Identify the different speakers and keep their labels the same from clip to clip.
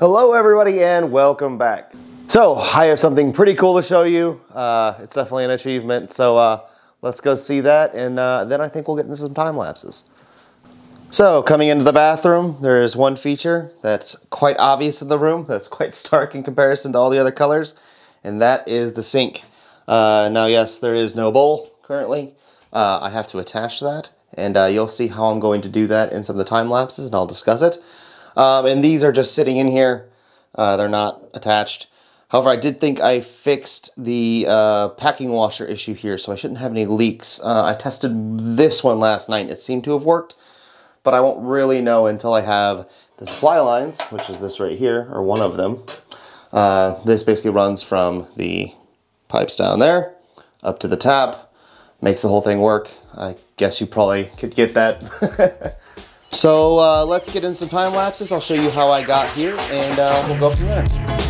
Speaker 1: Hello everybody and welcome back. So I have something pretty cool to show you. Uh, it's definitely an achievement. So uh, let's go see that and uh, then I think we'll get into some time lapses. So coming into the bathroom, there is one feature that's quite obvious in the room, that's quite stark in comparison to all the other colors, and that is the sink. Uh, now yes, there is no bowl currently. Uh, I have to attach that, and uh, you'll see how I'm going to do that in some of the time lapses, and I'll discuss it. Um, and these are just sitting in here. Uh, they're not attached. However, I did think I fixed the uh, packing washer issue here, so I shouldn't have any leaks. Uh, I tested this one last night. It seemed to have worked but I won't really know until I have the supply lines, which is this right here, or one of them. Uh, this basically runs from the pipes down there up to the tap, makes the whole thing work. I guess you probably could get that. so uh, let's get in some time lapses. I'll show you how I got here and uh, we'll go from there.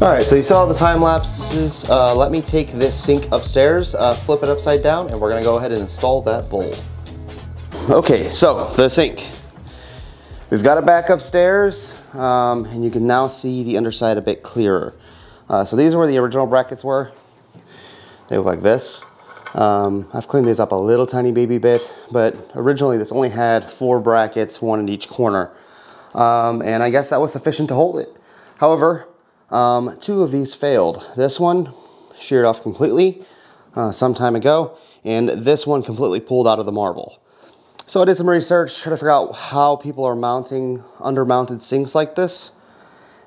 Speaker 1: All right, so you saw the time lapses. Uh, let me take this sink upstairs, uh, flip it upside down, and we're gonna go ahead and install that bowl. Okay, so the sink. We've got it back upstairs, um, and you can now see the underside a bit clearer. Uh, so these are where the original brackets were. They look like this. Um, I've cleaned these up a little tiny baby bit, but originally this only had four brackets, one in each corner. Um, and I guess that was sufficient to hold it. However, um, two of these failed. This one sheared off completely uh, some time ago, and this one completely pulled out of the marble. So I did some research, trying to figure out how people are mounting under-mounted sinks like this,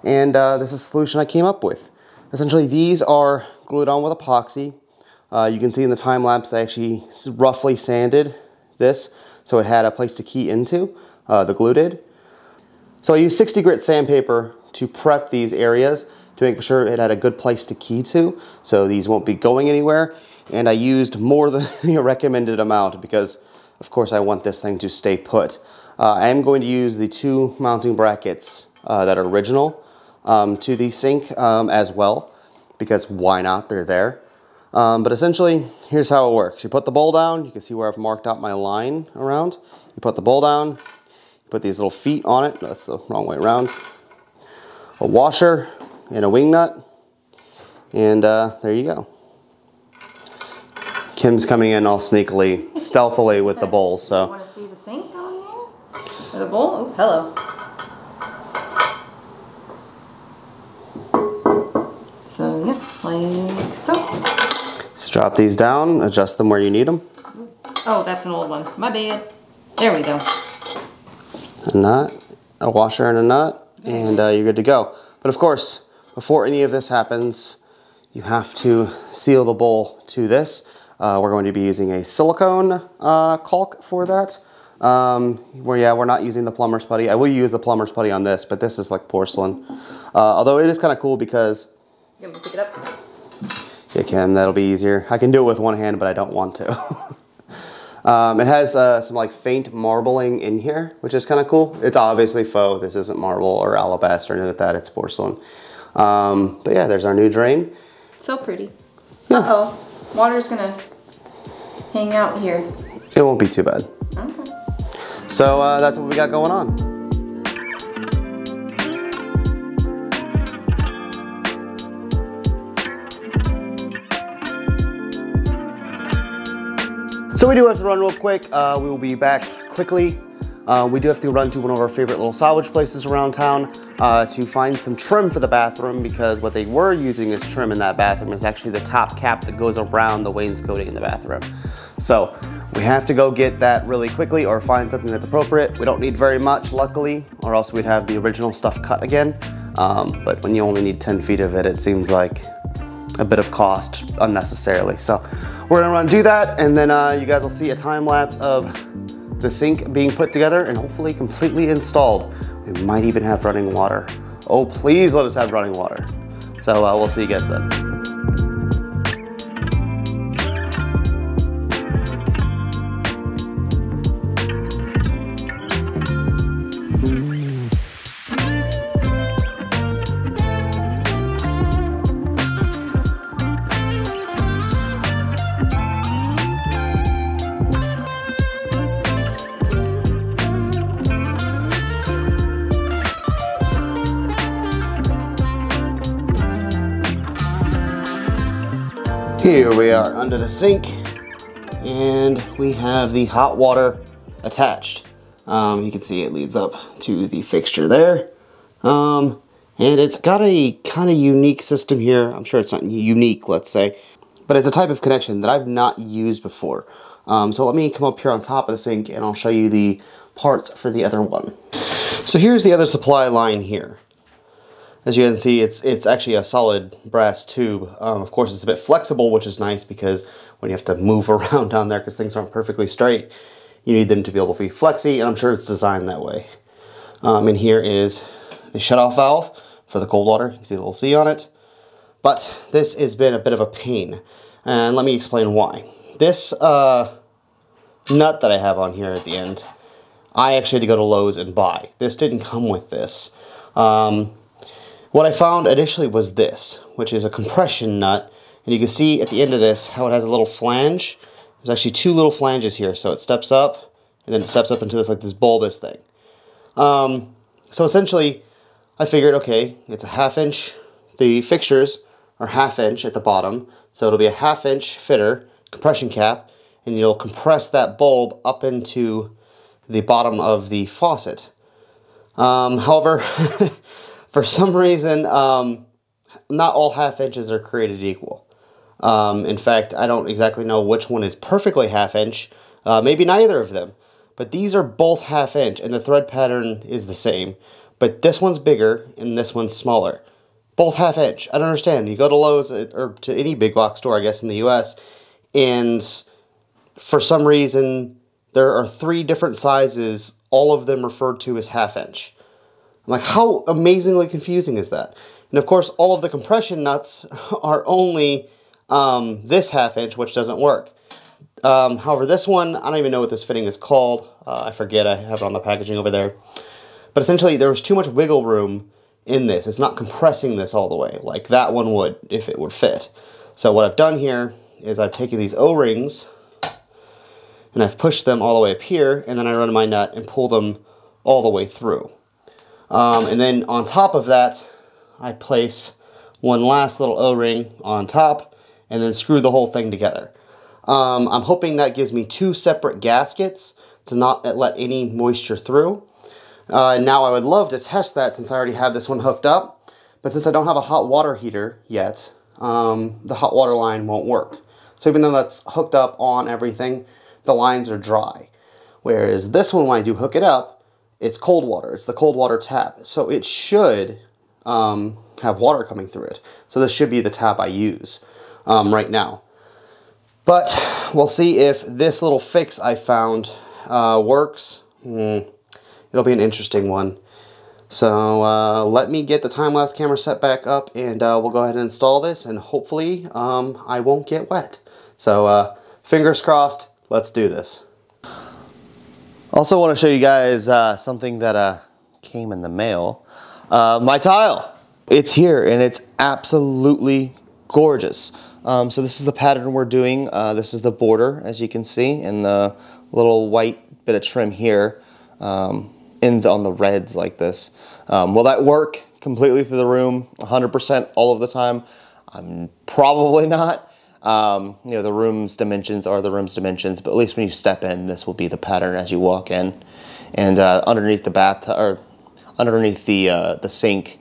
Speaker 1: and uh, this is a solution I came up with. Essentially, these are glued on with epoxy. Uh, you can see in the time lapse I actually roughly sanded this so it had a place to key into, uh, the glue did. So I used 60 grit sandpaper to prep these areas to make sure it had a good place to key to so these won't be going anywhere and I used more than the recommended amount because of course I want this thing to stay put. Uh, I am going to use the two mounting brackets uh, that are original um, to the sink um, as well because why not, they're there. Um, but essentially, here's how it works. You put the bowl down, you can see where I've marked out my line around. You put the bowl down, you put these little feet on it, that's the wrong way around a washer and a wing nut. And uh, there you go. Kim's coming in all sneakily, stealthily with the bowl, so.
Speaker 2: Want to see the sink on here? Or the bowl? Oh, hello. So, yeah, like so.
Speaker 1: Just drop these down, adjust them where you need them.
Speaker 2: Oh, that's an old one. My bad. There we go.
Speaker 1: A nut, a washer and a nut, and uh, you're good to go. But of course, before any of this happens, you have to seal the bowl to this. Uh, we're going to be using a silicone uh, caulk for that. Um, where yeah, we're not using the plumber's putty. I will use the plumber's putty on this, but this is like porcelain. Uh, although it is kind of cool because
Speaker 2: You want me to pick it up?
Speaker 1: yeah, Kim, that'll be easier. I can do it with one hand, but I don't want to. um, it has uh, some like faint marbling in here, which is kind of cool. It's obviously faux. This isn't marble or alabaster or anything like that. It's porcelain. Um, but yeah, there's our new drain.
Speaker 2: So pretty.
Speaker 1: Yeah.
Speaker 2: Uh-oh. Water's gonna hang out here.
Speaker 1: It won't be too bad.
Speaker 2: Okay.
Speaker 1: So uh, that's what we got going on. So we do have to run real quick. Uh, we will be back quickly. Uh, we do have to run to one of our favorite little salvage places around town uh, to find some trim for the bathroom because what they were using as trim in that bathroom is actually the top cap that goes around the wainscoting in the bathroom. So we have to go get that really quickly or find something that's appropriate. We don't need very much, luckily, or else we'd have the original stuff cut again. Um, but when you only need 10 feet of it, it seems like a bit of cost unnecessarily. So we're gonna run do that and then uh, you guys will see a time lapse of the sink being put together and hopefully completely installed. We might even have running water. Oh, please let us have running water. So uh, we'll see you guys then. Here we are under the sink and we have the hot water attached. Um, you can see it leads up to the fixture there. Um, and it's got a kind of unique system here. I'm sure it's not unique, let's say, but it's a type of connection that I've not used before. Um, so let me come up here on top of the sink and I'll show you the parts for the other one. So here's the other supply line here. As you can see, it's it's actually a solid brass tube. Um, of course, it's a bit flexible, which is nice because when you have to move around down there because things aren't perfectly straight, you need them to be able to be flexy, and I'm sure it's designed that way. Um, and here is the shutoff valve for the cold water. You can see the little C on it. But this has been a bit of a pain, and let me explain why. This uh, nut that I have on here at the end, I actually had to go to Lowe's and buy. This didn't come with this. Um, what I found initially was this, which is a compression nut. And you can see at the end of this how it has a little flange. There's actually two little flanges here. So it steps up and then it steps up into this like this bulbous thing. Um, so essentially, I figured, okay, it's a half inch. The fixtures are half inch at the bottom. So it'll be a half inch fitter, compression cap, and you'll compress that bulb up into the bottom of the faucet. Um, however, for some reason, um, not all half inches are created equal. Um, in fact, I don't exactly know which one is perfectly half inch. Uh, maybe neither of them. But these are both half inch and the thread pattern is the same. But this one's bigger and this one's smaller. Both half inch. I don't understand. You go to Lowe's uh, or to any big box store, I guess, in the US, and for some reason, there are three different sizes, all of them referred to as half inch. Like, how amazingly confusing is that? And of course, all of the compression nuts are only um, this half inch, which doesn't work. Um, however, this one, I don't even know what this fitting is called. Uh, I forget, I have it on the packaging over there. But essentially, there was too much wiggle room in this. It's not compressing this all the way, like that one would if it would fit. So what I've done here is I've taken these O-rings and I've pushed them all the way up here, and then I run my nut and pull them all the way through. Um, and then on top of that, I place one last little O-ring on top, and then screw the whole thing together. Um, I'm hoping that gives me two separate gaskets to not let any moisture through. Uh, now I would love to test that since I already have this one hooked up, but since I don't have a hot water heater yet, um, the hot water line won't work. So even though that's hooked up on everything, the lines are dry. Whereas this one, when I do hook it up, it's cold water. It's the cold water tap. So it should um, have water coming through it. So this should be the tap I use um, right now. But we'll see if this little fix I found uh, works. Mm, it'll be an interesting one. So uh, let me get the time-lapse camera set back up and uh, we'll go ahead and install this and hopefully um, I won't get wet. So uh, fingers crossed, let's do this. Also want to show you guys uh, something that uh, came in the mail. Uh, my tile. It's here and it's absolutely gorgeous. Um, so this is the pattern we're doing. Uh, this is the border, as you can see, and the little white bit of trim here um, ends on the reds like this. Um, will that work completely through the room 100% all of the time? I'm probably not. Um, you know, the room's dimensions are the room's dimensions, but at least when you step in, this will be the pattern as you walk in. And uh, underneath the bath, or underneath the, uh, the sink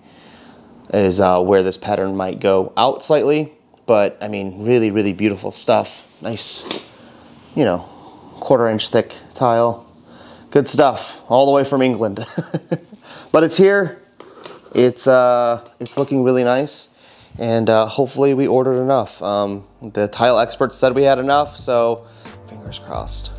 Speaker 1: is uh, where this pattern might go out slightly. But, I mean, really, really beautiful stuff. Nice, you know, quarter inch thick tile. Good stuff, all the way from England. but it's here. It's, uh, it's looking really nice and uh, hopefully we ordered enough. Um, the tile experts said we had enough, so fingers crossed.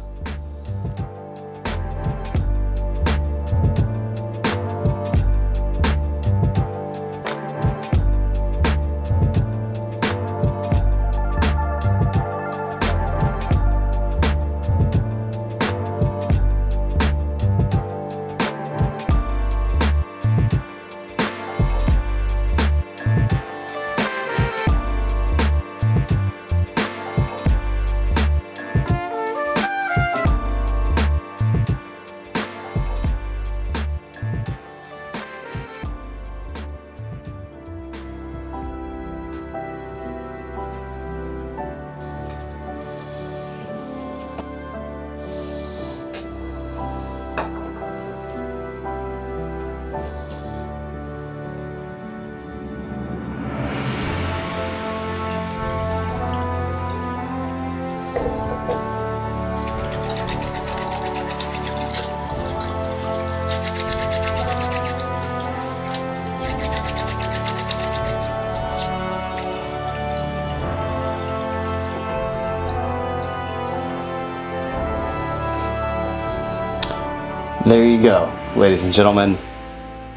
Speaker 1: There you go, ladies and gentlemen.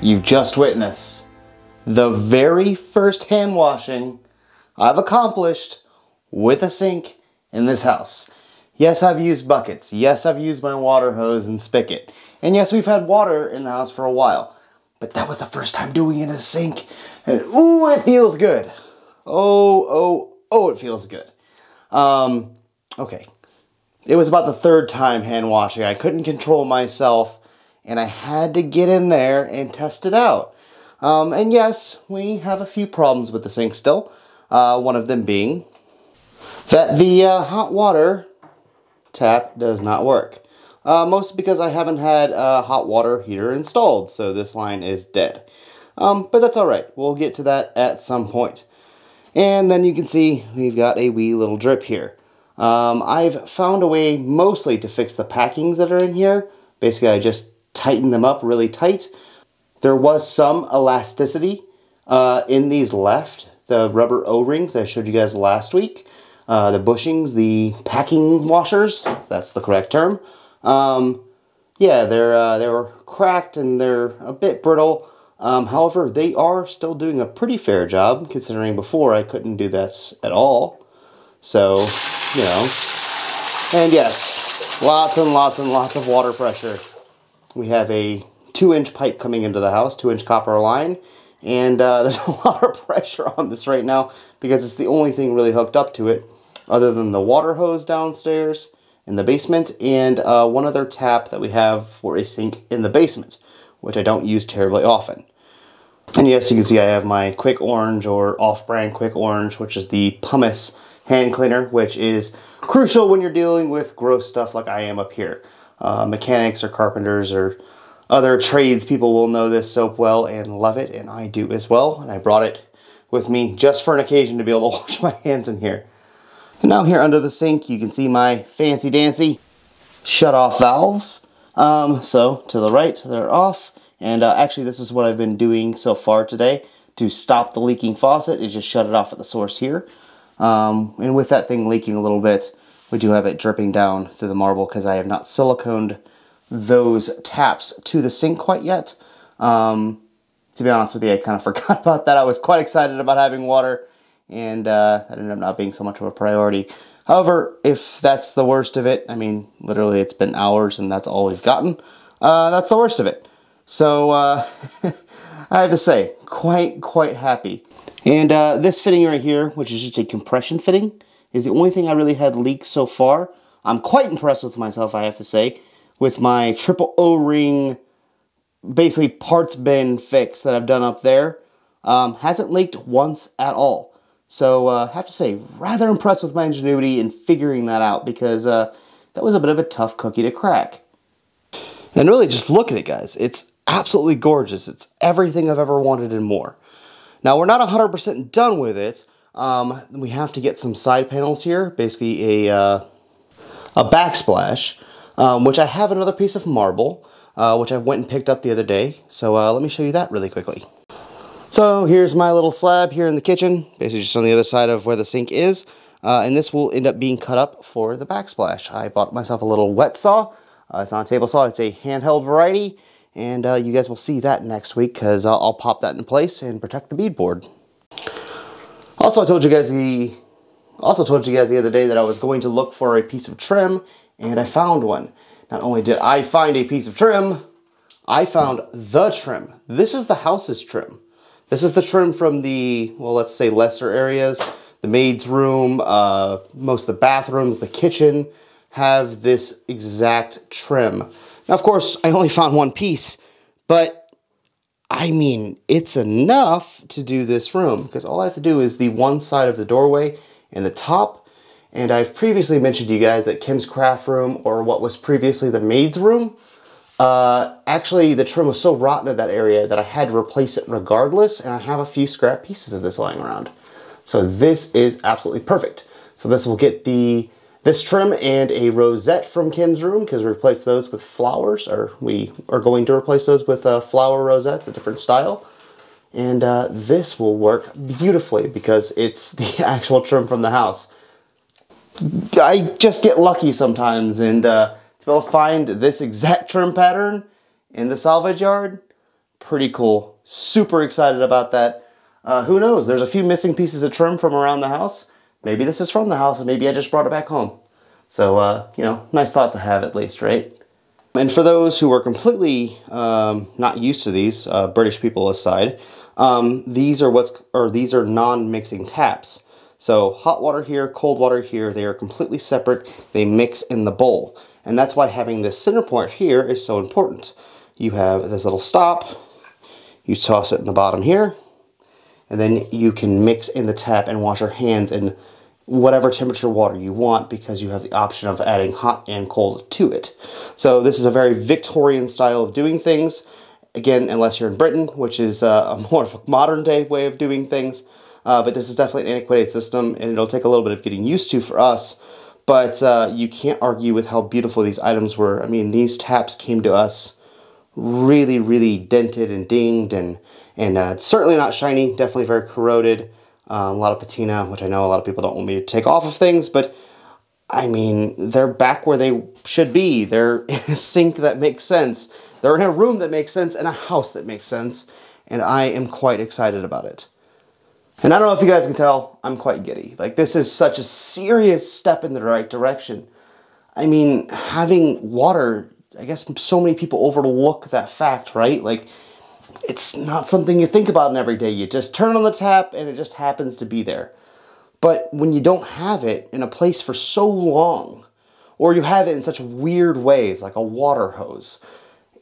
Speaker 1: You just witnessed the very first hand washing I've accomplished with a sink in this house. Yes, I've used buckets. Yes, I've used my water hose and spigot. And yes, we've had water in the house for a while. But that was the first time doing it in a sink. And ooh, it feels good. Oh, oh, oh, it feels good. Um, okay, it was about the third time hand washing. I couldn't control myself and I had to get in there and test it out. Um, and yes, we have a few problems with the sink still. Uh, one of them being that the uh, hot water tap does not work. Uh, mostly because I haven't had a hot water heater installed, so this line is dead. Um, but that's alright, we'll get to that at some point. And then you can see we've got a wee little drip here. Um, I've found a way mostly to fix the packings that are in here. Basically, I just tighten them up really tight. There was some elasticity uh, in these left, the rubber O-rings that I showed you guys last week. Uh, the bushings, the packing washers, that's the correct term. Um, yeah, they're, uh, they were cracked and they're a bit brittle. Um, however, they are still doing a pretty fair job, considering before I couldn't do this at all. So, you know. And yes, lots and lots and lots of water pressure. We have a two inch pipe coming into the house, two inch copper line. And uh, there's a lot of pressure on this right now because it's the only thing really hooked up to it other than the water hose downstairs in the basement and uh, one other tap that we have for a sink in the basement, which I don't use terribly often. And yes, you can see I have my Quick Orange or off-brand Quick Orange, which is the pumice hand cleaner, which is crucial when you're dealing with gross stuff like I am up here. Uh, mechanics or carpenters or other trades people will know this soap well and love it, and I do as well. And I brought it with me just for an occasion to be able to wash my hands in here. And now here under the sink, you can see my fancy dancy shut off valves. Um, so to the right, they're off. And uh, actually, this is what I've been doing so far today to stop the leaking faucet is just shut it off at the source here. Um, and with that thing leaking a little bit, we do have it dripping down through the marble because I have not siliconed those taps to the sink quite yet. Um, to be honest with you, I kind of forgot about that. I was quite excited about having water, and uh, that ended up not being so much of a priority. However, if that's the worst of it, I mean, literally it's been hours and that's all we've gotten, uh, that's the worst of it. So, uh, I have to say, quite, quite happy. And uh, this fitting right here, which is just a compression fitting, is the only thing I really had leaks so far. I'm quite impressed with myself, I have to say, with my triple O-ring, basically parts bin fix that I've done up there. Um, hasn't leaked once at all. So uh, I have to say, rather impressed with my ingenuity in figuring that out because uh, that was a bit of a tough cookie to crack. And really, just look at it, guys. It's absolutely gorgeous. It's everything I've ever wanted and more. Now, we're not 100% done with it. Um, we have to get some side panels here, basically a, uh, a backsplash, um, which I have another piece of marble, uh, which I went and picked up the other day. So uh, let me show you that really quickly. So here's my little slab here in the kitchen, basically just on the other side of where the sink is. Uh, and this will end up being cut up for the backsplash. I bought myself a little wet saw. Uh, it's not a table saw, it's a handheld variety. And uh, you guys will see that next week because I'll, I'll, pop that in place and protect the beadboard. Also, I told you guys the also told you guys the other day that I was going to look for a piece of trim, and I found one. Not only did I find a piece of trim, I found the trim. This is the house's trim. This is the trim from the, well, let's say lesser areas. The maid's room, uh, most of the bathrooms, the kitchen have this exact trim. Now, of course, I only found one piece, but I mean, it's enough to do this room because all I have to do is the one side of the doorway and the top. And I've previously mentioned to you guys that Kim's craft room or what was previously the maid's room, uh, actually the trim was so rotten in that area that I had to replace it regardless. And I have a few scrap pieces of this lying around. So this is absolutely perfect. So this will get the this trim and a rosette from Kim's room because we replaced those with flowers, or we are going to replace those with uh, flower rosettes, a different style. And uh, this will work beautifully because it's the actual trim from the house. I just get lucky sometimes and uh, to be able to find this exact trim pattern in the salvage yard, pretty cool. Super excited about that. Uh, who knows, there's a few missing pieces of trim from around the house. Maybe this is from the house and maybe I just brought it back home. So, uh, you know, nice thought to have at least, right? And for those who are completely um, not used to these, uh, British people aside, um, these are what's or these are non-mixing taps. So hot water here, cold water here, they are completely separate. They mix in the bowl. And that's why having this center point here is so important. You have this little stop, you toss it in the bottom here, and then you can mix in the tap and wash your hands in whatever temperature water you want because you have the option of adding hot and cold to it. So this is a very Victorian style of doing things. Again, unless you're in Britain, which is uh, a more of a modern day way of doing things. Uh, but this is definitely an antiquated system and it'll take a little bit of getting used to for us. But uh, you can't argue with how beautiful these items were. I mean, these taps came to us really, really dented and dinged and, and uh, certainly not shiny, definitely very corroded. Uh, a lot of patina, which I know a lot of people don't want me to take off of things, but I mean, they're back where they should be. They're in a sink that makes sense. They're in a room that makes sense and a house that makes sense. And I am quite excited about it. And I don't know if you guys can tell, I'm quite giddy. Like, this is such a serious step in the right direction. I mean, having water, I guess so many people overlook that fact, right? Like, it's not something you think about in every day. You just turn on the tap and it just happens to be there. But when you don't have it in a place for so long, or you have it in such weird ways, like a water hose,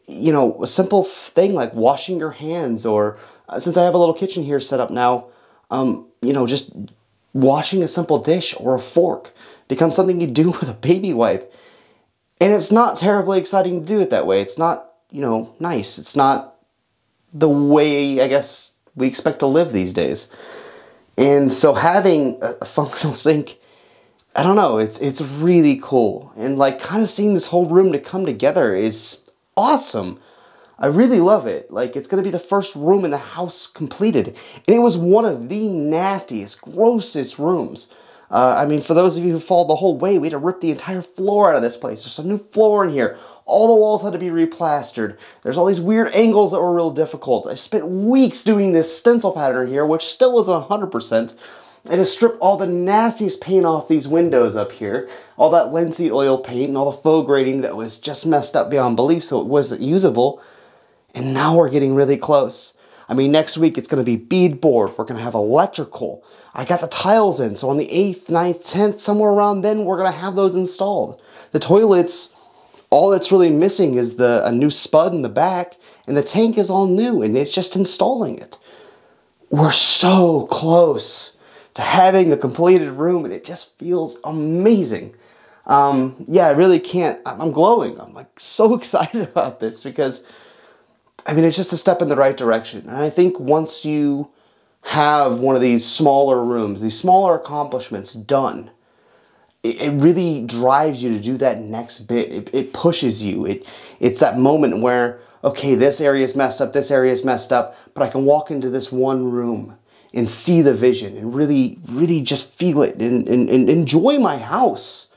Speaker 1: you know, a simple thing like washing your hands or uh, since I have a little kitchen here set up now, um, you know, just washing a simple dish or a fork becomes something you do with a baby wipe. And it's not terribly exciting to do it that way. It's not, you know, nice. It's not the way, I guess, we expect to live these days. And so having a functional sink, I don't know, it's it's really cool. And like kind of seeing this whole room to come together is awesome. I really love it. Like it's gonna be the first room in the house completed. And it was one of the nastiest, grossest rooms. Uh, I mean, for those of you who followed the whole way, we had to rip the entire floor out of this place. There's some new floor in here. All the walls had to be replastered. There's all these weird angles that were real difficult. I spent weeks doing this stencil pattern here, which still isn't 100%. I just stripped all the nastiest paint off these windows up here. All that linseed oil paint and all the faux graining that was just messed up beyond belief so it wasn't usable. And now we're getting really close. I mean, next week it's going to be beadboard. We're going to have electrical. I got the tiles in, so on the 8th, 9th, 10th, somewhere around then, we're going to have those installed. The toilets, all that's really missing is the a new spud in the back, and the tank is all new, and it's just installing it. We're so close to having a completed room, and it just feels amazing. Um, yeah, I really can't, I'm glowing. I'm like so excited about this because I mean, it's just a step in the right direction. And I think once you have one of these smaller rooms, these smaller accomplishments done, it, it really drives you to do that next bit. It, it pushes you. It, it's that moment where, okay, this area is messed up, this area is messed up, but I can walk into this one room and see the vision and really, really just feel it and, and, and enjoy my house.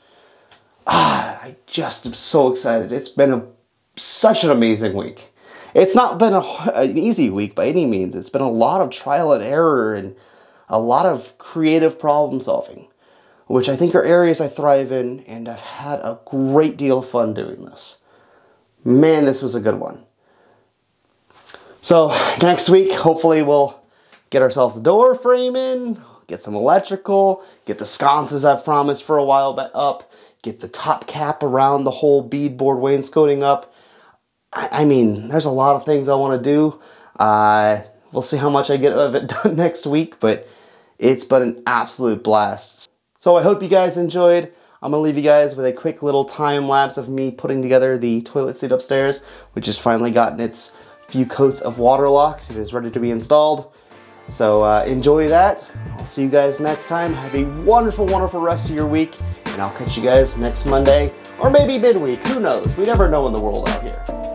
Speaker 1: Ah, I just am so excited. It's been a, such an amazing week. It's not been a, an easy week by any means. It's been a lot of trial and error and a lot of creative problem solving, which I think are areas I thrive in, and I've had a great deal of fun doing this. Man, this was a good one. So, next week, hopefully, we'll get ourselves a door frame in, get some electrical, get the sconces I've promised for a while but up, get the top cap around the whole beadboard wainscoting up, I, mean, there's a lot of things I want to do. Uh, we'll see how much I get of it done next week, but it's been an absolute blast. So I hope you guys enjoyed. I'm gonna leave you guys with a quick little time lapse of me putting together the toilet seat upstairs, which has finally gotten its few coats of Waterlox. It is ready to be installed. So uh, enjoy that. I'll see you guys next time. Have a wonderful, wonderful rest of your week, and I'll catch you guys next Monday, or maybe midweek, who knows? We never know in the world out here.